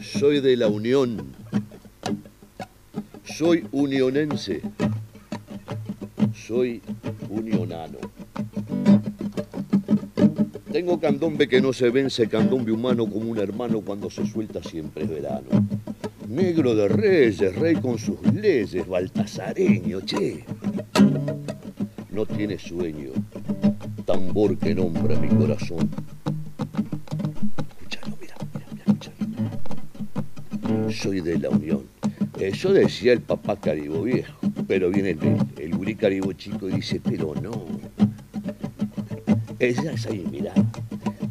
Soy de la Unión. Soy unionense. Soy unionano. Tengo candombe que no se vence, candombe humano como un hermano cuando se suelta siempre es verano. Negro de reyes, rey con sus leyes, baltasareño, che. No tiene sueño, tambor que nombra mi corazón. Escúchalo, mira, mira, mira. Soy de la Unión. Eso decía el papá Caribo viejo, pero viene el, el gurí Caribo chico y dice, pero no. Ella es ahí, mirá.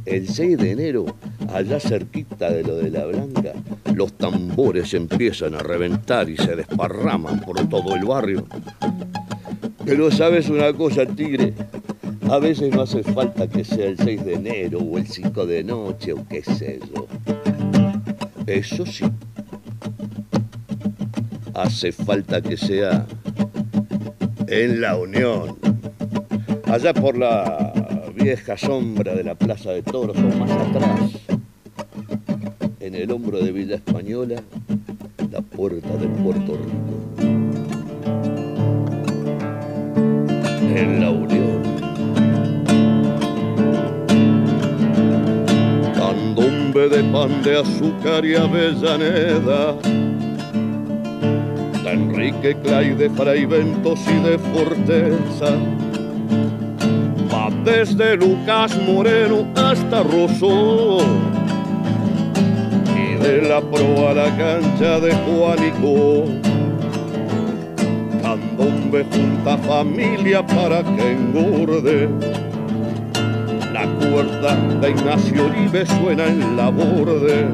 El 6 de enero, allá cerquita de lo de la Blanca, los tambores empiezan a reventar y se desparraman por todo el barrio. Pero sabes una cosa, tigre, a veces no hace falta que sea el 6 de enero o el 5 de noche o qué sé yo. Eso sí, hace falta que sea en la Unión, allá por la vieja sombra de la Plaza de Toros o más atrás, en el hombro de Villa Española, la puerta de Puerto Rico. En la Unión. De pan de azúcar y avellaneda. De Enrique Clay, de Fray Ventos y de Forteza desde Lucas Moreno hasta Rosso y de la proa a la cancha de Juanico. Candombe junta familia para que engorde. La cuerda de Ignacio Oribe suena en la borde.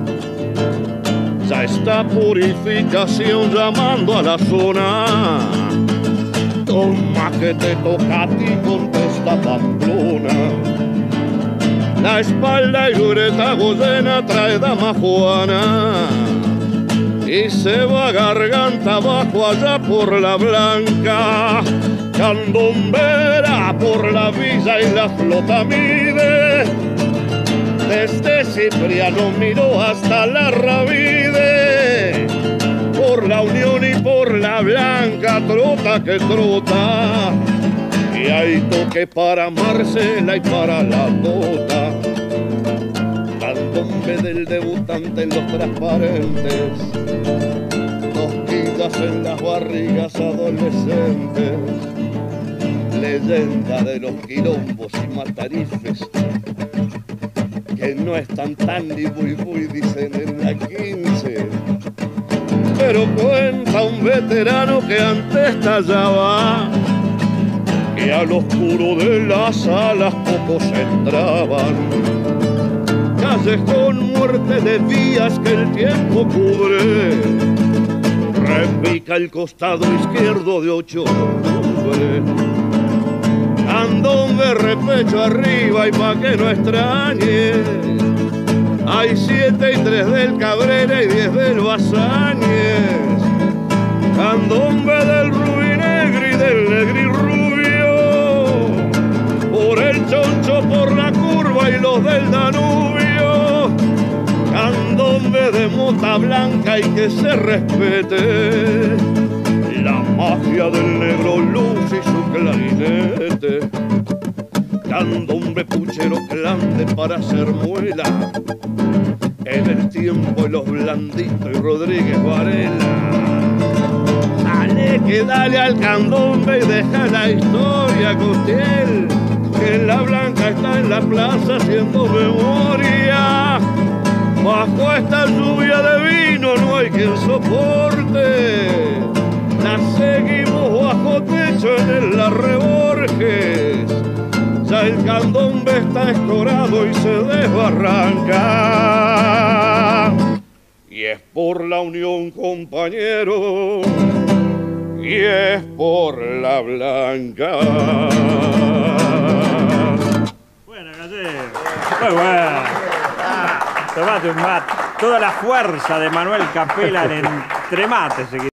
Ya está purificación llamando a la zona. Toma que te toca a ti contesta Pamplona. La espalda y greta Goyena trae dama Juana. Y se va garganta abajo allá por la blanca. Candombera por la villa y la flota mide. Desde Cipriano miró hasta la Ravide por la unión y por la blanca trota que trota. Y hay toque para Marcela y para la Tota. Candombe del debutante en los transparentes. Cosquillas en las barrigas adolescentes. Leyenda de los quilombos y matarifes. Que no están tan ni muy dicen en la 15 pero cuenta un veterano que antes tallaba que al oscuro de las alas pocos entraban. Con muerte de vías que el tiempo cubre, repica el costado izquierdo de ocho octubre. Andón repecho arriba y pa' que no extrañe hay siete y tres del Cabrera y diez del Basáñez. Candombe del Rubí Negro y del Negri Rubio. Por el Choncho, por la curva y los del Danubio. De mota blanca y que se respete. La magia del negro luz y su clarinete candombe puchero grande para hacer muela. En el tiempo los blanditos y Rodríguez Varela. Dale que dale al candombe y deja la historia Costiel. Que la blanca está en la plaza haciendo memoria. En el La Reborges ya el candombe está escorado y se desbarranca. Y es por la unión, compañero, y es por la blanca. Buena, gallego. Muy buena. Ah, tomate un mate. Toda la fuerza de Manuel Capela en entre mates.